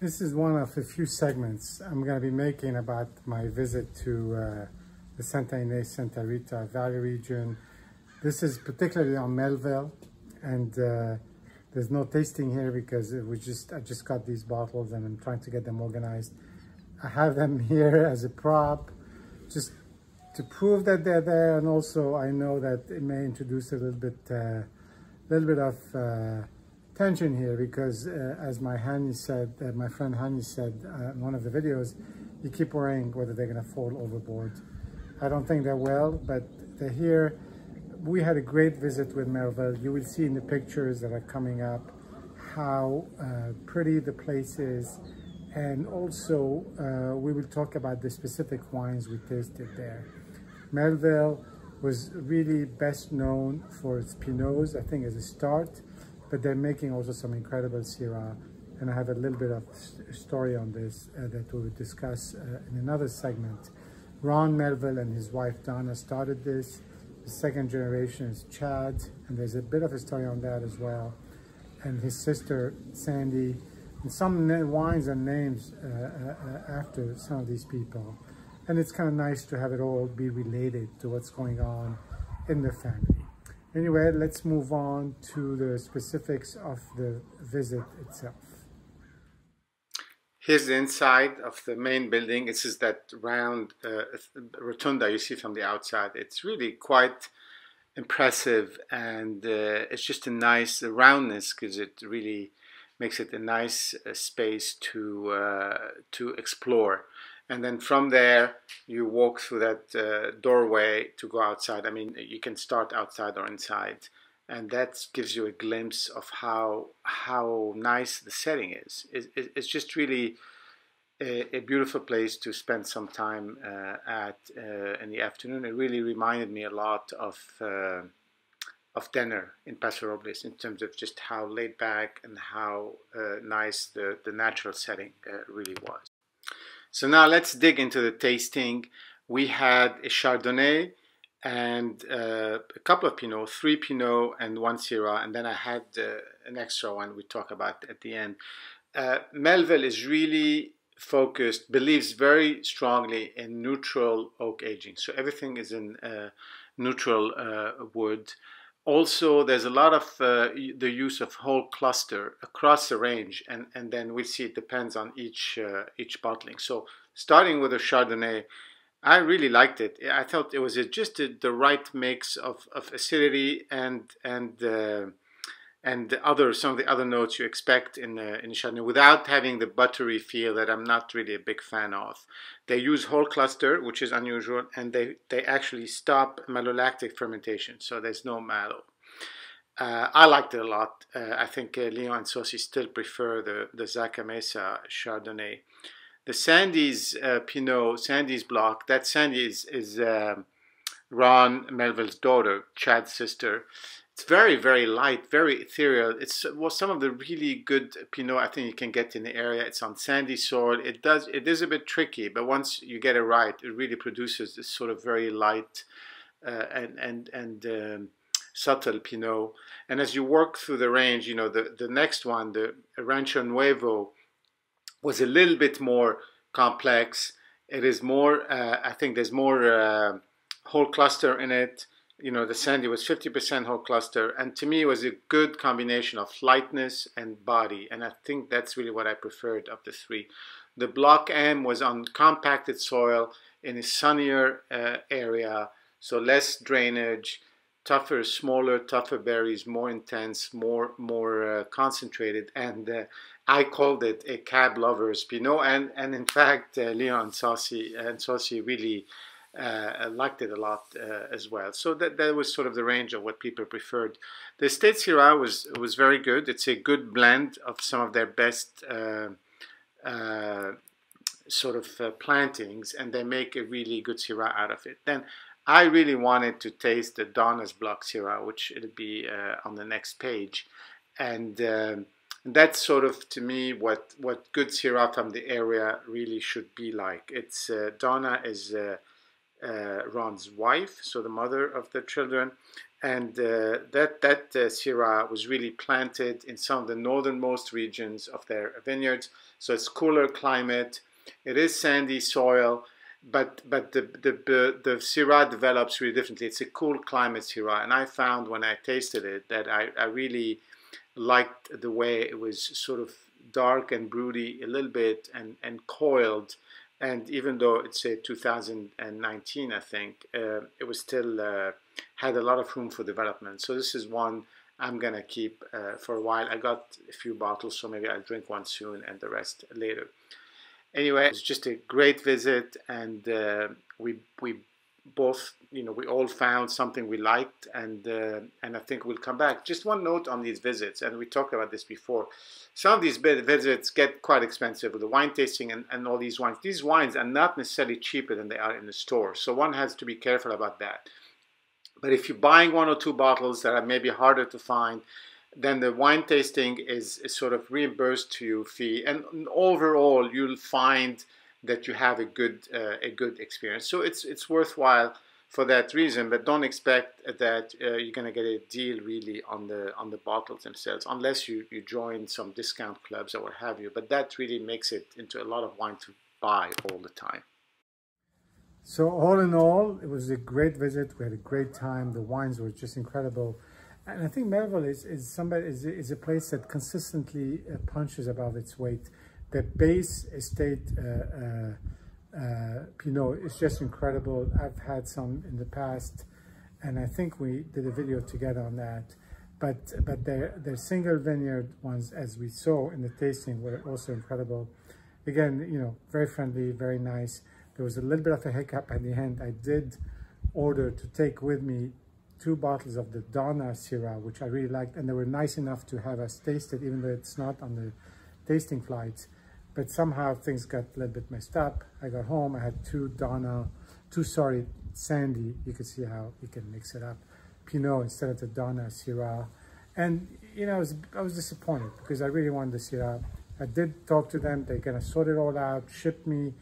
This is one of a few segments I'm going to be making about my visit to uh, the Santa Ynez Santa Rita Valley region. This is particularly on Melville and uh, there's no tasting here because we just I just got these bottles and I'm trying to get them organized. I have them here as a prop just to prove that they're there and also I know that it may introduce a little bit uh, little bit of uh, tension here because uh, as my Hani said, uh, my friend Hani said uh, in one of the videos, you keep worrying whether they're gonna fall overboard. I don't think they will, but they're here. We had a great visit with Melville. You will see in the pictures that are coming up how uh, pretty the place is. And also, uh, we will talk about the specific wines we tasted there. Melville was really best known for its Pinots, I think as a start but they're making also some incredible Syrah. And I have a little bit of story on this uh, that we will discuss uh, in another segment. Ron Melville and his wife Donna started this. The second generation is Chad, and there's a bit of a story on that as well. And his sister Sandy, and some wines and names uh, uh, after some of these people. And it's kind of nice to have it all be related to what's going on in the family. Anyway, let's move on to the specifics of the visit itself. Here's the inside of the main building. This is that round uh, rotunda you see from the outside. It's really quite impressive and uh, it's just a nice roundness because it really makes it a nice uh, space to uh, to explore and then from there you walk through that uh, doorway to go outside. I mean you can start outside or inside. And that gives you a glimpse of how how nice the setting is. It, it's just really a, a, beautiful place to spend some time uh, at uh, in the afternoon. It really reminded me a lot of uh, of Denner in Paso Robles in terms of just how laid back and how uh, nice the, the natural setting uh, really was. So now let's dig into the tasting. We had a Chardonnay and uh, a couple of Pinot, three Pinot and one Syrah, and then I had uh, an extra one we talk about at the end. Uh, Melville is really focused, believes very strongly in neutral oak aging. So everything is in uh, neutral uh, wood. Also, there's a lot of uh, the use of whole cluster across the range, and, and then we'll see it depends on each uh, each bottling. So, starting with a Chardonnay, I really liked it. I thought it was just the right mix of, of acidity and and uh, and the other some of the other notes you expect in uh, in Chardonnay without having the buttery feel that I'm not really a big fan of. They use whole cluster, which is unusual, and they they actually stop malolactic fermentation, so there's no malo. Uh, I liked it a lot. Uh, I think uh, Leon and Sosi still prefer the the Zaca Mesa Chardonnay. The Sandy's uh, Pinot, Sandy's block. That Sandy is is um, Ron Melville's daughter, Chad's sister it's very very light very ethereal. It's well some of the really good pinot i think you can get in the area. It's on sandy soil. It does it is a bit tricky but once you get it right it really produces this sort of very light uh, and and and um, subtle pinot. And as you work through the range you know the the next one the rancho nuevo was a little bit more complex. It is more uh, i think there's more uh, whole cluster in it you know, the Sandy was 50% whole cluster, and to me it was a good combination of lightness and body, and I think that's really what I preferred of the three. The Block M was on compacted soil in a sunnier uh, area, so less drainage, tougher, smaller, tougher berries, more intense, more more uh, concentrated, and uh, I called it a cab lover's Pinot, and and in fact, uh, Leon Sosi and Sosi really uh, liked it a lot uh, as well. So that, that was sort of the range of what people preferred. The Estate Syrah was was very good. It's a good blend of some of their best uh, uh sort of uh, plantings, and they make a really good Syrah out of it. Then I really wanted to taste the Donna's Block Syrah, which it'll be uh, on the next page, and. Um, that's sort of to me what what good Syrah from the area really should be like. It's Donna is uh, Ron's wife, so the mother of the children. And uh, that, that uh, Syrah was really planted in some of the northernmost regions of their vineyards. So it's cooler climate. It is sandy soil, but but the the the, the Syrah develops really differently. It's a cool climate Syrah, and I found when I tasted it that I, I really liked the way it was sort of dark and broody a little bit and and coiled and even though it's a 2019 i think uh, it was still uh, had a lot of room for development. So this is one i'm gonna keep uh, for a while. I got a few bottles so maybe i'll drink one soon and the rest later. Anyway it's just a great visit and uh, we we both you know we all found something we liked and uh, and I think we'll come back. Just one note on these visits and we talked about this before. Some of these visits get quite expensive with the wine tasting and, and all these wines. These wines are not necessarily cheaper than they are in the store so one has to be careful about that. But if you're buying one or two bottles that are maybe harder to find then the wine tasting is, is sort of reimbursed to you fee and overall you'll find that you have a good uh, a good experience. So it's it's worthwhile for that reason, but don't expect that uh, you're going to get a deal really on the on the bottles themselves, unless you you join some discount clubs or what have you. But that really makes it into a lot of wine to buy all the time. So all in all, it was a great visit. We had a great time. The wines were just incredible. And I think Melville is, is somebody is, is a place that consistently uh, punches above its weight the base estate uh, uh, uh, Pinot is just incredible. I've had some in the past, and I think we did a video together on that. But but their their single vineyard ones, as we saw in the tasting, were also incredible. Again, you know, very friendly, very nice. There was a little bit of a hiccup at the end. I did order to take with me two bottles of the Donna Syrah, which I really liked, and they were nice enough to have us taste it, even though it's not on the tasting flights but somehow things got a little bit messed up. I got home, I had two Donna, two, sorry, Sandy, you can see how you can mix it up, Pinot instead of the Donna Syrah. And, you know, I was, I was disappointed because I really wanted the Syrah. I did talk to them, they kind of sort it all out, ship me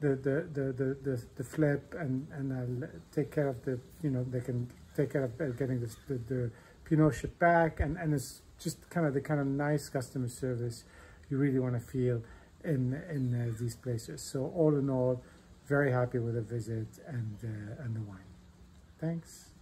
the, the, the, the, the, the flip and, and I'll take care of the, you know, they can take care of getting the, the, the Pinot shipped back. And, and it's just kind of the kind of nice customer service you really want to feel in in uh, these places. So all in all, very happy with the visit and uh, and the wine. Thanks.